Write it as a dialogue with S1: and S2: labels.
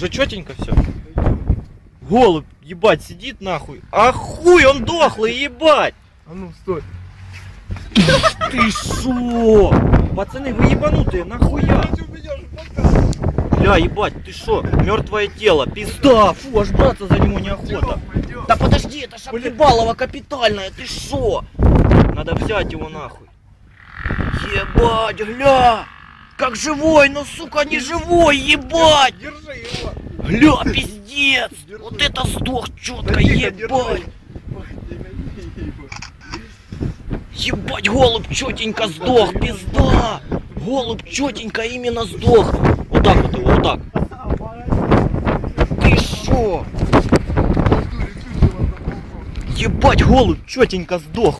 S1: Уже четенько все. Голубь, ебать, сидит нахуй. А хуй, он дохлый, ебать.
S2: А ну, стой.
S1: Ты шо? Пацаны, вы ебанутые, нахуя? Бля, ебать, ты шо? Мертвое тело, пизда, фу, аж браться за него неохота. Да подожди, это ж Объебалово капитальное, ты шо? Надо взять его нахуй. Ебать, гля! Как живой, ну сука, не живой, ебать! Гля, пиздец! Вот это сдох четко, ебать! Ебать, голубь четенько сдох, пизда! Голубь четенько именно сдох. Вот так вот его, вот так. Ты шо? Ебать, голубь четенько сдох.